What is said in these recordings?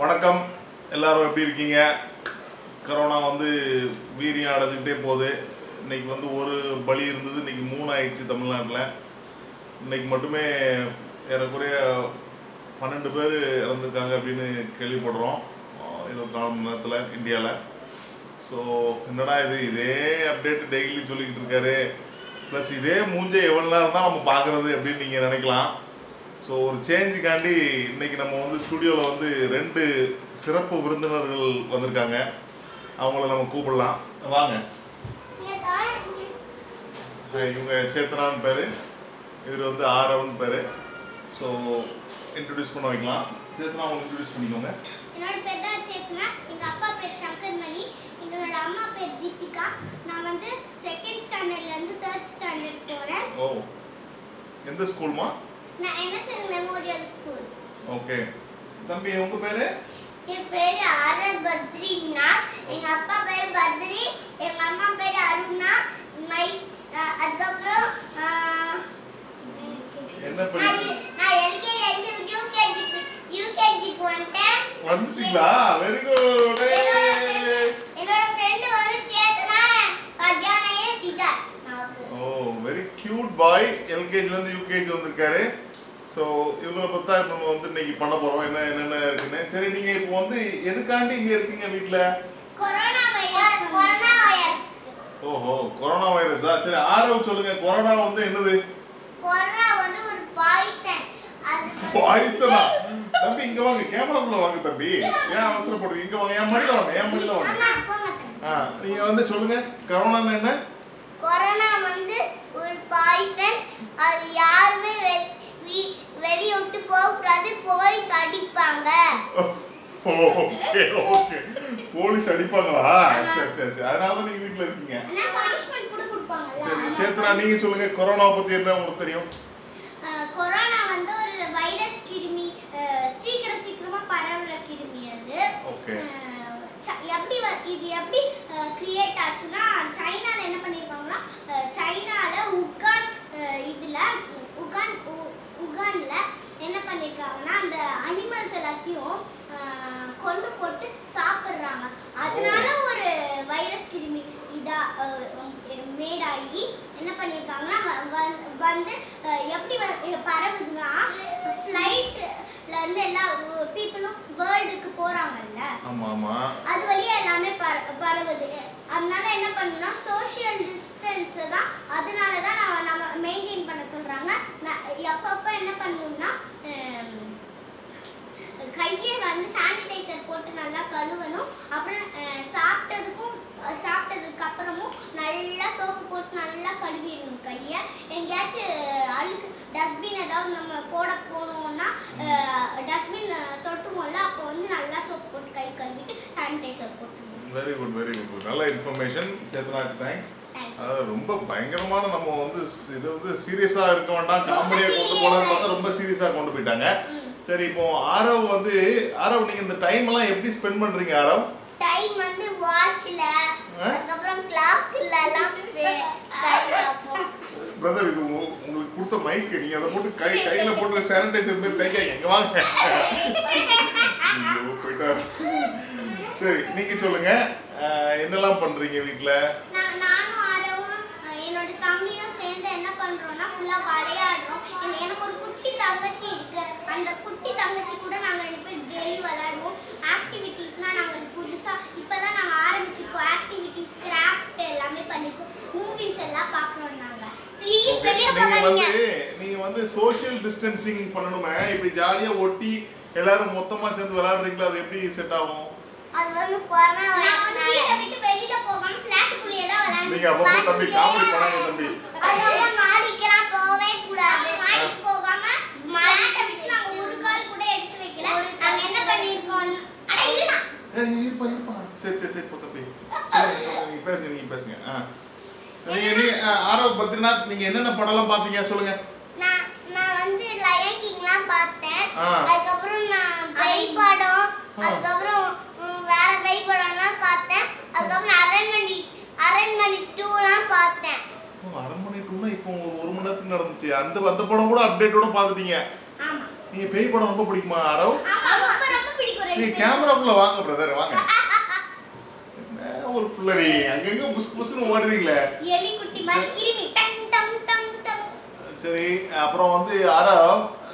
வணக்கம். எல்லாரும் எப்படி இருக்கீங்க? கரோனா வந்து வீரியம் அடைஞ்சுக்கிட்டே போகுது. இன்னைக்கு வந்து ஒரு பலி இருந்தது. இன்னைக்கு மூணு ஆயிடுச்சு தமிழ்நாட்டில். இன்னைக்கு மட்டுமே ஏறக்குறைய பன்னெண்டு பேர் இறந்துருக்காங்க அப்படின்னு கேள்விப்படுறோம். இருபத்தி நாலு மணி நேரத்தில் இந்தியாவில் ஸோ என்னடா இது? இதே அப்டேட் டெய்லி சொல்லிக்கிட்டு இருக்காரு. ப்ளஸ் இதே மூஞ்சை எவ்வளோ நேரம் தான் நம்ம பார்க்குறது அப்படின்னு நீங்கள் நினைக்கலாம். ஸோ ஒரு சேஞ்சுக்காண்டி இன்னைக்கு நம்ம வந்து ஸ்டுடியோவில் வந்து ரெண்டு சிறப்பு விருந்தினர்கள் வந்திருக்காங்க. அவங்கள நம்ம கூப்பிடலாம். வாங்க. இவங்க சேத்தனான்னு பேர். இவர் வந்து ஆரவன் பேர். ஸோ இன்ட்ரடியூஸ் பண்ண வைக்கலாம். சேத்தனா அவங்க இன்ட்ரடியூஸ் பண்ணிக்கோங்க. என்னோட பேர் தான் சேத்னா எங்க அப்பா பேர் சங்கர்மணி. எங்களோட அம்மா பேர் தீபிகா. நான் வந்து செகண்ட் ஸ்டாண்டர்ட்ல இருந்து தேர்ட் ஸ்டாண்டர்ட் போறேன் ஓ. எந்த ஸ்கூல்மா நான் என்எஸ்என் மெமோரியல் ஸ்கூல் ஓகே தம்பி உங்க பேரு? என் பேர் ஆரல் பத்ரினா எங்க அப்பா பேர் பத்ரி எங்க அம்மா பேர் அருணா. மை அதுக்கப்புறம் என்ன படி நான் எல்கேஜி இருந்து யூகேஜி யூகேஜிக்கு வந்துட்டேன். வந்துட்டீங்களா? வெரி குட் என்னோட ஃப்ரெண்டு வந்து சேத்தனா கல்யாணையே சிதா ஓ வெரி கியூட் பாய் எல்கேஜில இருந்து யூகேஜி வந்திருக்காரு. ஸோ இவங்கள இப்போ நம்ம வந்து இன்னைக்கு பண்ண போறோம். என்ன என்னென்ன இருக்குன்னு. சரி நீங்க இப்போ வந்து எதுக்காண்டி இங்க இருக்கீங்க கொரோனா கொரோனா வைரஸ். ஓஹோ கொரோனா வைரஸா? சரி ஆரவ் சொல்லுங்க. கொரோனா வந்து என்னது? கொரோனா வந்து ஒரு பாய்சன். அது வந்து- பாய்சனா? தம்பி இங்க வாங்க. கேமராக்குள்ள வாங்க தம்பி. ஏன் அவசரப்படுறீங்க? இங்க வாங்க. என் மடியில வாங்க என் மடியில வாங்க. நீங்க வந்து சொல்லுங்க. கொரோனான்னு என்ன கொரோனா வந்து ஒரு பாய்சன் அது யாருமே வெ- வீ- வெளிய விட்டு போக கூடாது போலீஸ் அடிப்பாங்க ஓகே ஓகே போலீஸ் அடிப்பாங்களா? சரி சரி சரி. அதனால தான் நீங்க வீட்ல இருக்கீங்க. சரி சேத்ரா நீங்க சொல்லுங்க கொரோனாவை பத்தி என்ன உங்களுக்கு தெரியும்? கொரோனா வந்து ஒரு வைரஸ் கிருமி சீக்கிரம் சீக்கிரமா பரவுற கிருமி அது. ஓகே எப்படி இது எப்படி கிரியேட் ஆச்சுன்னா வந்து எப்படி பரவுதுன்னா ஃப்ளைட்ல இருந்து எல்லா பீப்புளும் வேர்ல்டுக்கு போறாங்கல்ல? ஆமா ஆமா. அது வழியா எல்லாமே பர- பரவுது அதனால என்ன பண்ணணும்னா சோஷியல் டிஸ்டன்ஸ் தான் அதனால தான் நம்ம நம்ம மெயின்டைன் பண்ண சொல்றாங்க ந- அப்பப்ப என்ன பண்ணணும்னா ஹம், கையை வந்து சானிடைசர் போட்டு நல்லா கழுவணும் அப்புறம் அஹ், சாப்பிட்டதுக்கும் அஹ், சாப்பிட்டதுக்கு அப்புறமும் நல்லா சோப்பு போட்டு நல்லா கழுவிடணும் கையை எங்கேயாச்சும் அழுக்கு டஸ்ட்பின் ஏதாவது நம்ம போட போனோம்னா டஸ்ட்பின் தொட்டுவோம்ல அப்போ வந்து நல்லா சோப்பு போட்டு கை கழுவிட்டு சானிடைசர் போட்டுருணும் வெரி குட் வெரி குட் நல்ல இன்ஃபர்மேஷன் சேத்ராக்கு தேங்க்ஸ். அதாவது ரொம்ப பயங்கரமான நம்ம வந்து இது வந்து சீரியஸா இருக்க வேண்டாம். காமெடியா கொண்டு போலாம்னு பார்த்தா ரொம்ப சீரியஸா கொண்டு போயிட்டாங்க. சரி இப்போ ஆரவ் வந்து ஆரவ் நீங்க இந்த டைம் எல்லாம் எப்படி ஸ்பெண்ட் பண்றீங்க ஆரவ்? டைம் வந்து வாட்ச்ல? அதுக்கப்புறம் கிளாக்ல எல்லாம். பிரதர் இது உங்க- உங்களுக்கு கொடுத்த மைக் நீங்க அதை போட்டு கை கையில போட்டு சானிடைசர் மாதிரி தேய்க்க எங்க வாங்க. போயிட்டாரு. சரி நீங்க சொல்லுங்க. என்னெல்லாம் பண்றீங்க என- எனக்கு ஒரு குட்டி தங்கச்சி இருக்கு. அந்த குட்டி தங்கச்சி கூட நாங்க ரெண்டு பேரும் டெய்லி விளையாடுவோம் ஆக்டிவிட்டீஸ்னா நாங்க புதுசா இப்பதான் நாங்க ஆரம்பிச்சிருக்கோம் ஆக்டிவிட்டீஸ் கிராஃப்ட் எல்லாமே பண்ணிருக்கோம் மூவிஸ் எல்லாம் பாக்குறோம் நாங்க ப்ளீஸ் Okay, வெளிய நீங்க போகாதீங்க வந்து நீங்க வந்து சோஷியல் டிஸ்டன்சிங் பண்ணணுமே. இப்படி ஜாலியா ஒட்டி எல்லாரும் மொத்தமா சேர்ந்து விளையாடுறீங்களா? அது எப்படி செட் ஆகும்? அது வந்து கொரோனா நான் வந்து வீட்டை விட்டு வெளியில போகாம ஃபிளாட்டுக்குள்ளேயே தான் விளையாண்டு நீங்க அப்பப்போ தம்பி காமெடி பண்ணாங்க தம்பி. அதுக்கப்புறம் மாடிக்கெல்லாம் போகவே கூடாது. மாடிக்கு போகாம ஃபிளாட்டை விட்டு நாங்க ஒரு கால் கூட எடுத்து வைக்கல. நாங்க என்ன பண்ணிருக்கோம் அட இருடா. ஏய், இருப்பா இருப்பா. சரி சரி சரி போ தம்பி. நீங்க பேசுங்க நீங்க பேசுங்க. ஆ. நீங்க நீங்க ஆ, ஆரவ் பத்ரிநாத் நீங்க என்னென்ன படம்லாம் பாத்தீங்க சொல்லுங்க. கிங்லாம் பார்த்தேன். அதுக்கப்புறம் நான் பேய் படம் அதுக்கப்புறம் வேற பேய் படம்லாம் பார்த்தேன். அதுக்கப்புறம் அரண்மனை அரண்மனை டூலாம் பார்த்தேன். அரண்மனை டூனா இப்போ ஒரு மணி நேரத்துக்கு நடந்துச்சு. அந்த அந்த படம் கூட அப்டேட்டோட பாத்துட்டீங்க ஆமா. நீங்க பேய் படம் ரொம்ப பிடிக்குமா ஆரவ் ஆமா ரொம்ப ரொம்ப பிடிக்கும் நீ ரெண்டு கேமராக்குள்ள வாங்க பிரதர் வாங்க. ஒரு பிள்ளடி? அங்கங்க புஸ் புஸ்னு ஓடுறீங்களே. எலி குட்டி மாதிரி கிருமி. டங் டங் டங் டங். சரி அப்புறம் வந்து யாரா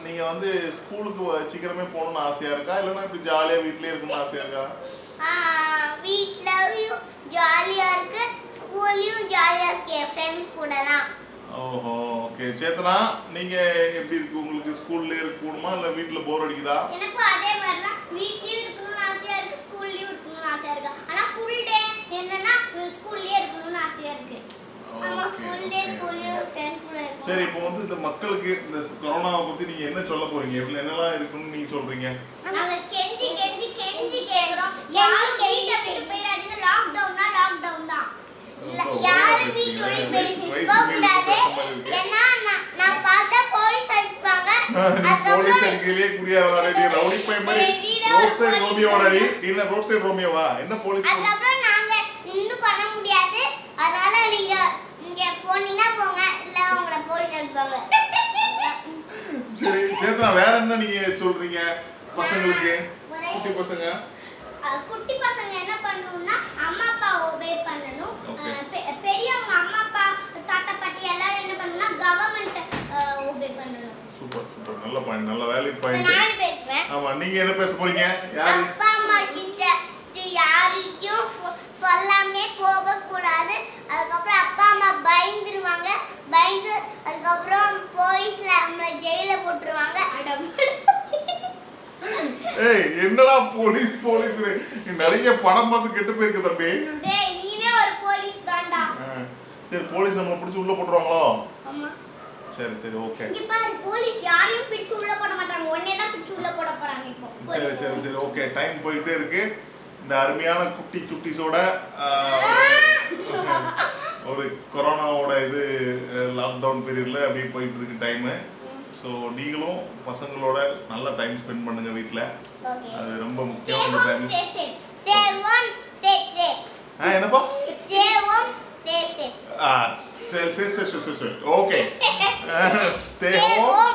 நீங்க வந்து ஸ்கூலுக்கு சீக்கிரமே போகணும்னு ஆசையா இருக்கா? இல்லைன்னா இப்படி ஜாலியா வீட்லயே இருக்கணும்னு ஆசையா இருக்கா? வீட்லயும் ஜாலியா இருக்கு ஸ்கூல்லயும் ஜாலியா இருக்கு. என் ஃப்ரெண்ட்ஸ் கூடலாம். ஓஹோ ஓகே சேத்தனா நீங்க எப்படி இருக்கு? உங்களுக்கு ஸ்கூல்ல இருக்கணுமா? இல்ல வீட்ல போர் அடிக்குதா? எனக்கும் அதே மாதிரி தான் வீட்லயும் இருக்கணும்னு ஆசையா இருக்கு ஸ்கூல்லயும் இருக்கணும்னு ஆசையா இருக்கு. ஆனா ஃபுல் டே என்னன்னா ஸ்கூல்லயே இருக்கணும்னு ஆசையா இருக்கு. ஆமா ஃபுல் டே okay, சரி இப்போ வந்து இந்த மக்களுக்கு இந்த கொரோனாவை பத்தி நீங்க என்ன சொல்ல போறீங்க? இதுல என்னெல்லாம் இருக்குன்னு நீங்க சொல்றீங்க? நாங்க கெஞ்சி கெஞ்சி கெஞ்சி கேக்குறோம். யாரும் வீட்டை விட்டு போயிடாதீங்க. லாக்டவுன்னா லாக்டவுன் தான். இல்ல, ரொம்ப யாரும் வீட்டு வயசு போக கூடாது. ஏன்னா நான் பார்த்தா போலீஸ் அடிச்சுப்பாங்க. நீ போலீஸ் குடியா விளையாடி ரவுடி பை மாதிரி ரோட் சைடு போலீஸ் ரோமியோ வாடாடி இல்ல ரோட் சைடு ரோமியோவா? என்ன போலீஸ் அதுக்கப்புறம் நாங்க இன்னும் பண்ண முடியாது அதனால நீங்க இங்க போனீங்கன்னா போங்க இல்ல உங்களை போலீஸ் அடிப்பாங்க சரி சேத்தனா வேற என்ன நீங்க சொல்றீங்க பசங்களுக்கு? குட்டி பசங்க? குட்டி பசங்க என்ன பண்ணணும்னா அம்மா அப்பா ஒபே பண்ணணும். பெரியவங்க அம்மா அப்பா தாத்தா பாட்டி எல்லாரும் என்ன பண்ணணும்னா கவர்மெண்ட் ஒபே பண்ணணும். Super super. நல்ல பாயிண்ட் நல்ல இப்ப பாயிண்ட் ஆமா நீங்க என்ன பேச போறீங்க? யாரு அப்பா அம்மா கிட்ட தி- யார்கிட்டயும் சொ- சொல்லாமே போக கூடாது அதுக்கப்புறம் அப்பா அம்மா பயந்துருவாங்க பயந்து அதுக்கப்புறம் போலீஸ்ல நம்மள ஜெயில போட்டுருவாங்க ஏய் என்னடா போலீஸ் போலீஸ் நிறைய படம் பார்த்து கெட்டு போயிருக்கு தம்பி. சரி போலீஸ் நம்மளை பிடிச்சி உள்ள போட்டுருவாங்களோ? சரி சரி ஓகே. போலீஸ் யாரையும் பிடிச்சு உள்ள போட மாட்டாங்க. ஒன்னே தான் பிடிச்சு உள்ள போட போறாங்க இப்போ. சரி. சரி சரி ஓகே. டைம் போயிட்டே இருக்கு. இந்த அருமையான குட்டி சுட்டிஸோட ஒரு கொரோனாவோட இது லாக்டவுன் பீரியட்ல அப்படியே போயிட்டு இருக்கு டைமு ஸோ நீங்களும் பசங்களோட நல்ல டைம் ஸ்பெண்ட் பண்ணுங்க வீட்டில். அது ரொம்ப முக்கியமான home, டைம். ஆ என்னப்பா. ஆ சரி சரி சரி சரி சரி. Okay stay home